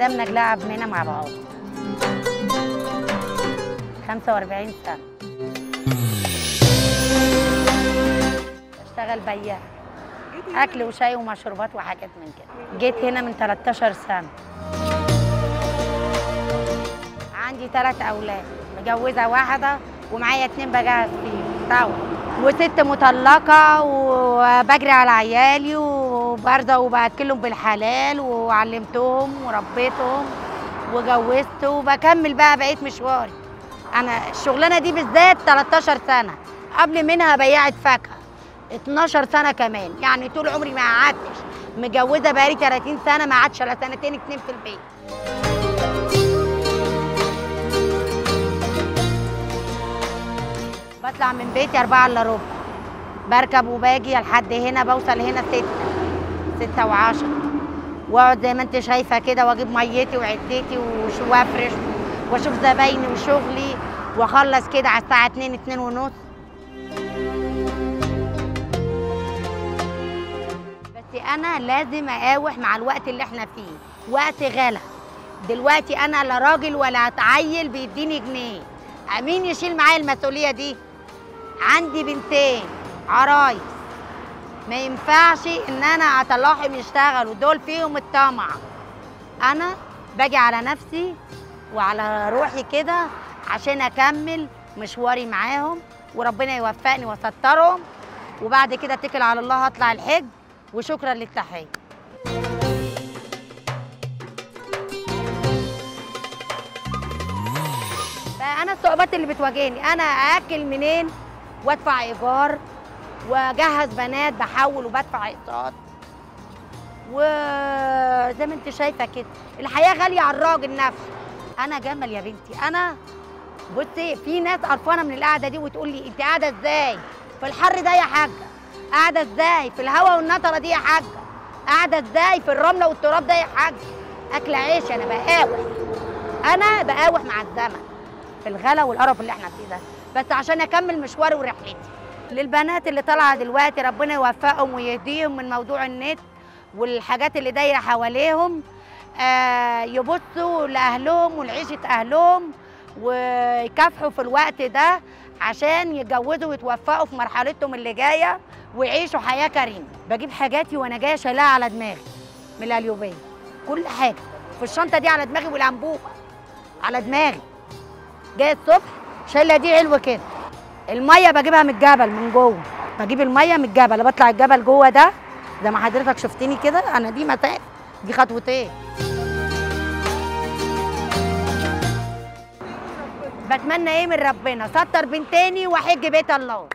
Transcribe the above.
مدام نجلاء المنعم مع بعض. 45 سنة بشتغل بياع أكل وشاي ومشروبات وحاجات من كده. جيت هنا من 13 سنة. عندي ثلاث أولاد. مجوزة واحدة ومعايا اتنين بجهز فيهم سوا وست مطلقة وبجري على عيالي وبرضه وبأكلهم بالحلال وعلمتهم وربيتهم وجوزت وبكمل بقى بقيت مشواري. أنا الشغلانة دي بالذات 13 سنة. قبل منها بياعة فاكهة. 12 سنة كمان. يعني طول عمري ما قعدتش. مجوزة بقالي 30 سنة ما قعدتش إلا سنتين اتنين في البيت. بطلع من بيتي أربعة إلا ربع. بركب وباجي لحد هنا بوصل هنا ستة. ستة وعشرة. واقعد زي ما انت شايفة كده واجيب ميتي وعدتي وافرش وأشوف زبايني وشغلي وأخلص كده على الساعة اتنين اتنين ونص. بس أنا لازم أقاوح مع الوقت اللي إحنا فيه. وقت غلا. دلوقتي أنا لا راجل ولا اتعيل بيديني جنيه. مين يشيل معايا المسؤولية دي؟ عندي بنتين عرايس. ما ينفعش إن أنا اطلعهم يشتغلوا دول فيهم الطمع. أنا باجي على نفسي وعلى روحي كده عشان أكمل مشواري معاهم وربنا يوفقني وسترهم وبعد كده اتكل على الله هطلع الحج وشكرا للتحية. فأنا الصعوبات اللي بتواجهني أنا أكل منين؟ وأدفع إيجار واجهز بنات بحول وبدفع اقساط. وزي ما انت شايفة كده الحياة غالية على الراجل نفسه. أنا جمل يا بنتي أنا بصي في ناس قرفانة من القعدة دي وتقول لي أنت قاعدة إزاي؟ في الحر ده يا حاجة. قاعدة إزاي؟ في الهواء والنطرة دي يا حاجة. قاعدة إزاي؟ في الرملة والتراب ده يا حاجة. أكل عيش أنا بقاوح. أنا بقاوح مع الزمن. في الغلا والقرف اللي إحنا فيه ده. بس عشان أكمل مشواري ورحلتي. للبنات اللي طالعة دلوقتي ربنا يوفقهم ويهديهم من موضوع النت والحاجات اللي دايرة حواليهم. آه يبصوا لأهلهم ولعيشه أهلهم ويكافحوا في الوقت ده عشان يتجوزوا ويتوفقوا في مرحلتهم اللي جاية ويعيشوا حياة كريمة. بجيب حاجاتي وأنا جاية شايلاها على دماغي من القليوبيه كل حاجة. في الشنطة دي على دماغي والأنبوبة. على دماغي. جاي الصبح شايلة دي علو كده. المية بجيبها من الجبل من جوه. بجيب المية من الجبل بطلع الجبل جوه ده زي ما حضرتك شفتني كده أنا دي مسافه دي خطوتين. بتمنى إيه من ربنا؟ ستر بنتين وأحج بيت الله.